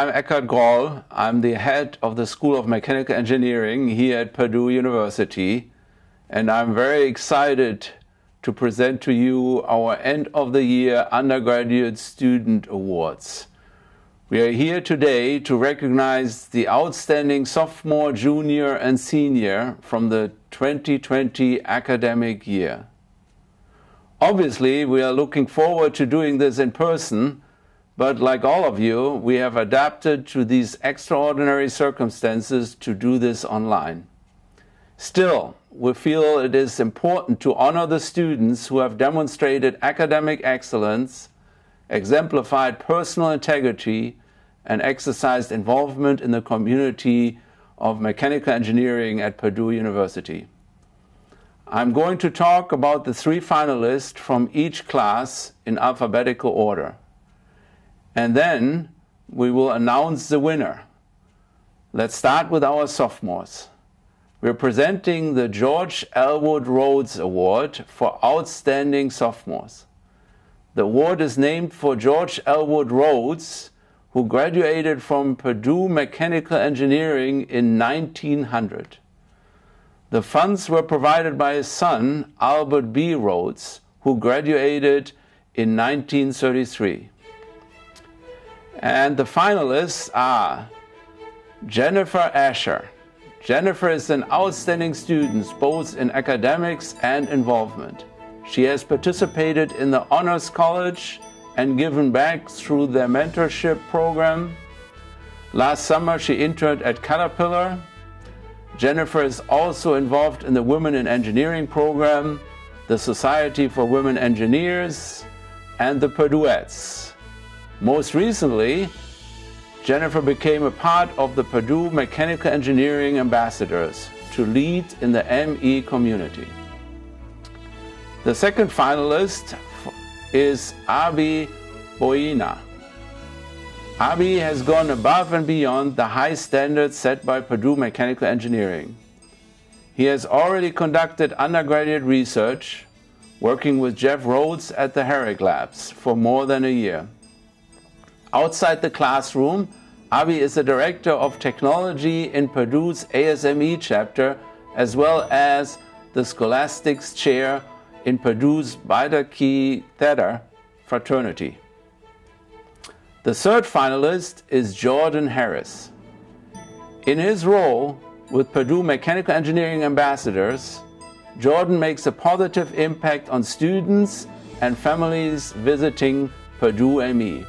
I'm Eckhard Groll. I'm the head of the School of Mechanical Engineering here at Purdue University. And I'm very excited to present to you our end of the year undergraduate student awards. We are here today to recognize the outstanding sophomore, junior, and senior from the 2020 academic year. Obviously, we are looking forward to doing this in person, but like all of you, we have adapted to these extraordinary circumstances to do this online. Still, we feel it is important to honor the students who have demonstrated academic excellence, exemplified personal integrity, and exercised involvement in the community of mechanical engineering at Purdue University. I'm going to talk about the three finalists from each class in alphabetical order. And then we will announce the winner. Let's start with our sophomores. We're presenting the George Elwood Rhodes Award for Outstanding Sophomores. The award is named for George Elwood Rhodes, who graduated from Purdue Mechanical Engineering in 1900. The funds were provided by his son, Albert B. Rhodes, who graduated in 1933. And the finalists are Jennifer Asher. Jennifer is an outstanding student both in academics and involvement. She has participated in the Honors College and given back through their mentorship program. Last summer, she interned at Caterpillar. Jennifer is also involved in the Women in Engineering program, the Society for Women Engineers, and the Purduettes. Most recently, Jennifer became a part of the Purdue Mechanical Engineering Ambassadors to lead in the ME community. The second finalist is Abi Boina. Abi has gone above and beyond the high standards set by Purdue Mechanical Engineering. He has already conducted undergraduate research, working with Jeff Rhoads at the Herrick Labs for more than a year. Outside the classroom, Abi is the Director of Technology in Purdue's ASME chapter, as well as the Scholastics Chair in Purdue's Beta Chi Theta fraternity. The third finalist is Jordan Harris. In his role with Purdue Mechanical Engineering Ambassadors, Jordan makes a positive impact on students and families visiting Purdue ME.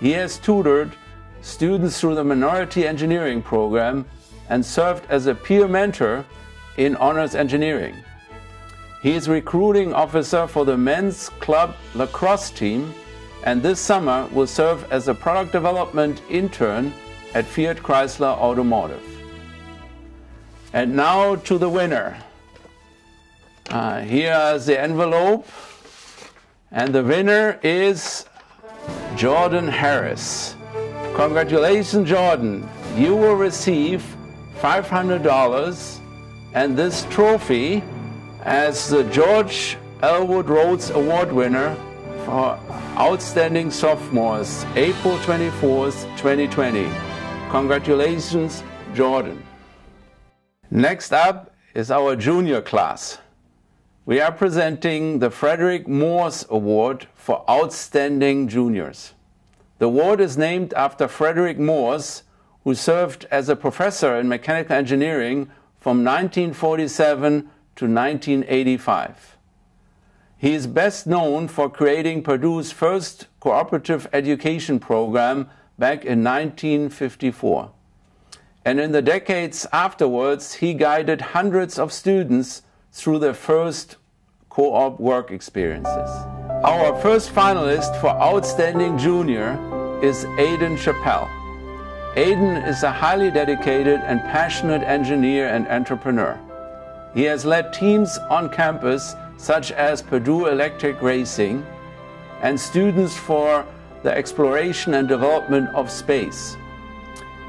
He has tutored students through the Minority Engineering program and served as a peer mentor in honors engineering. He is recruiting officer for the men's club lacrosse team and this summer will serve as a product development intern at Fiat Chrysler Automotive. And now to the winner. Uh, here is the envelope and the winner is Jordan Harris. Congratulations, Jordan. You will receive $500 and this trophy as the George Elwood Rhodes Award winner for Outstanding Sophomores, April 24th, 2020. Congratulations, Jordan. Next up is our junior class. We are presenting the Frederick Morse Award for Outstanding Juniors. The award is named after Frederick Morse, who served as a professor in mechanical engineering from 1947 to 1985. He is best known for creating Purdue's first cooperative education program back in 1954. And in the decades afterwards, he guided hundreds of students through their first co-op work experiences. Our first finalist for Outstanding Junior is Aidan Chappell. Aidan is a highly dedicated and passionate engineer and entrepreneur. He has led teams on campus such as Purdue Electric Racing and students for the exploration and development of space.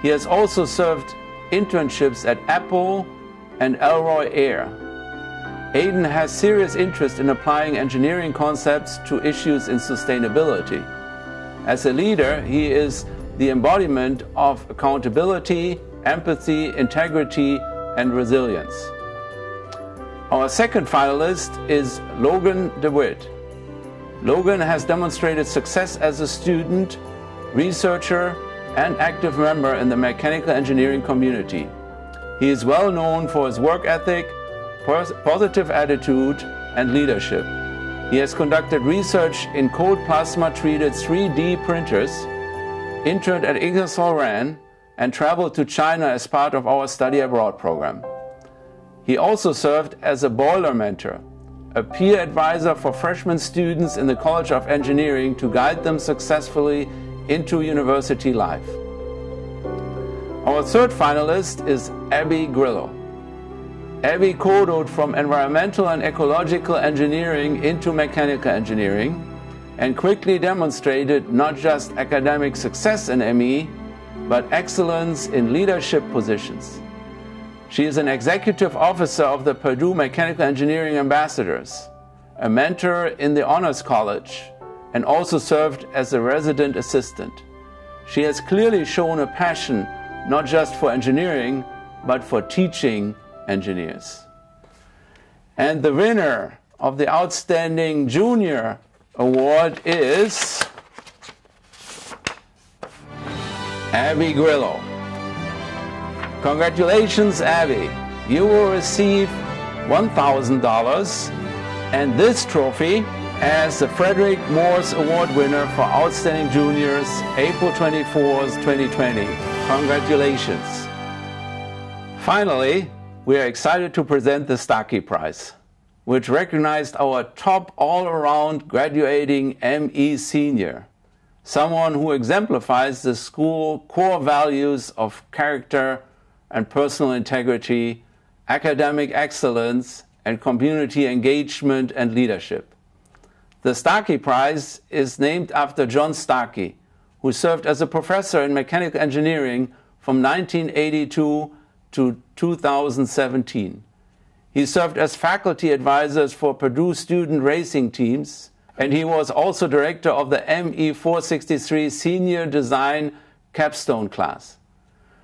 He has also served internships at Apple and Elroy Air. Aidan has serious interest in applying engineering concepts to issues in sustainability. As a leader, he is the embodiment of accountability, empathy, integrity, and resilience. Our second finalist is Logan DeWitt. Logan has demonstrated success as a student, researcher, and active member in the mechanical engineering community. He is well known for his work ethic, positive attitude, and leadership. He has conducted research in cold plasma treated 3D printers, interned at Ingersoll Rand, and traveled to China as part of our study abroad program. He also served as a boiler mentor, a peer advisor for freshman students in the College of Engineering to guide them successfully into university life. Our third finalist is Abby Grillo. Abby coded from environmental and ecological engineering into mechanical engineering and quickly demonstrated not just academic success in ME, but excellence in leadership positions. She is an executive officer of the Purdue Mechanical Engineering Ambassadors, a mentor in the Honors College, and also served as a resident assistant. She has clearly shown a passion not just for engineering, but for teaching engineers. And the winner of the Outstanding Junior Award is Abby Grillo. Congratulations, Abby. You will receive $1,000 and this trophy as the Frederick Morse Award winner for Outstanding Juniors, April 24, 2020. Congratulations. Finally, we are excited to present the Starkey Prize, which recognized our top all-around graduating ME senior, someone who exemplifies the school core values of character and personal integrity, academic excellence, and community engagement and leadership. The Starkey Prize is named after John Starkey, who served as a professor in mechanical engineering from 1982 to 2017. He served as faculty advisors for Purdue student racing teams, and he was also director of the ME 463 Senior Design Capstone class,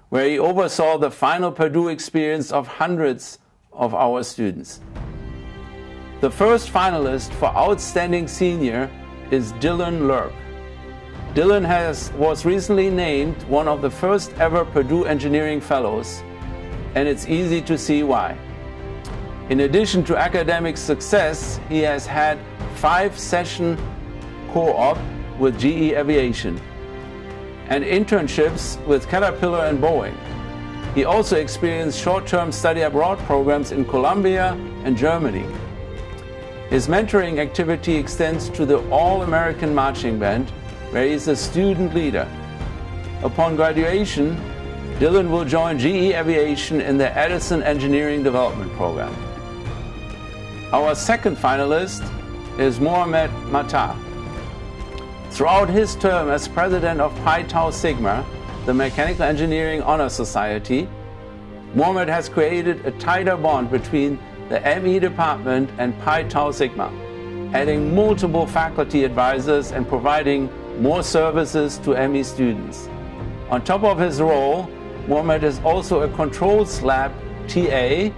where he oversaw the final Purdue experience of hundreds of our students. The first finalist for Outstanding Senior is Dylan Lurk. Dylan has, was recently named one of the first ever Purdue Engineering Fellows, and it's easy to see why. In addition to academic success, he has had five session co-op with GE Aviation and internships with Caterpillar and Boeing. He also experienced short-term study abroad programs in Colombia and Germany. His mentoring activity extends to the All-American Marching Band, where he is a student leader. Upon graduation, Dylan will join GE Aviation in the Edison Engineering Development Program. Our second finalist is Mohamed Mata. Throughout his term as president of Pi Tau Sigma, the Mechanical Engineering Honor Society, Mohamed has created a tighter bond between the ME department and Pi Tau Sigma, adding multiple faculty advisors and providing more services to ME students. On top of his role, Mohamed is also a controls lab TA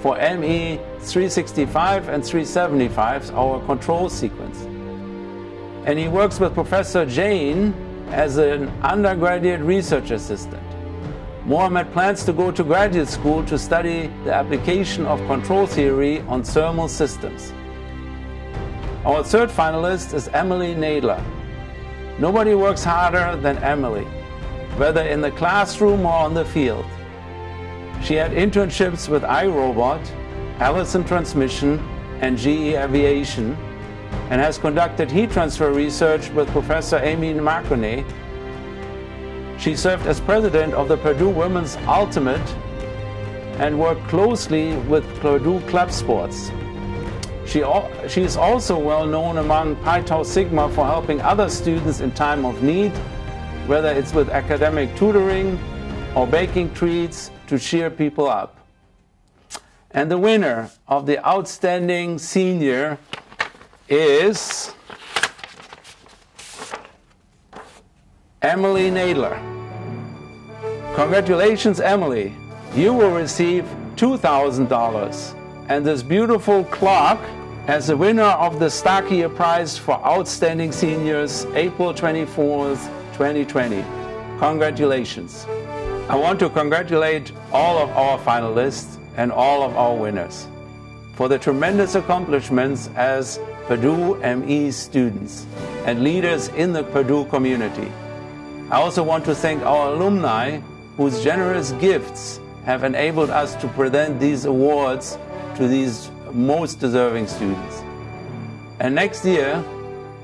for ME 365 and 375, our control sequence. And he works with Professor Jain as an undergraduate research assistant. Mohamed plans to go to graduate school to study the application of control theory on thermal systems. Our third finalist is Emily Nadler. Nobody works harder than Emily, whether in the classroom or on the field. She had internships with iRobot, Allison Transmission, and GE Aviation, and has conducted heat transfer research with Professor Amy Marconnet she served as president of the Purdue Women's Ultimate and worked closely with Purdue Club Sports. She, she is also well known among Pi Tau Sigma for helping other students in time of need, whether it's with academic tutoring or baking treats to cheer people up. And the winner of the Outstanding Senior is Emily Nadler. Congratulations, Emily. You will receive $2,000 and this beautiful clock as the winner of the Starkey Prize for Outstanding Seniors, April 24th, 2020. Congratulations. I want to congratulate all of our finalists and all of our winners for the tremendous accomplishments as Purdue ME students and leaders in the Purdue community. I also want to thank our alumni whose generous gifts have enabled us to present these awards to these most deserving students. And next year,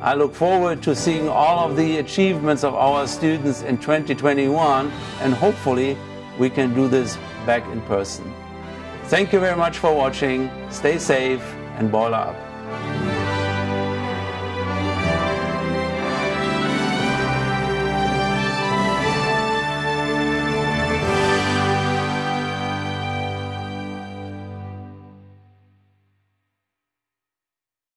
I look forward to seeing all of the achievements of our students in 2021 and hopefully we can do this back in person. Thank you very much for watching. Stay safe and boiler up.